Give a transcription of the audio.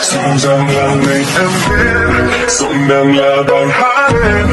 Sung lang may amin Sung lang I'm Linyang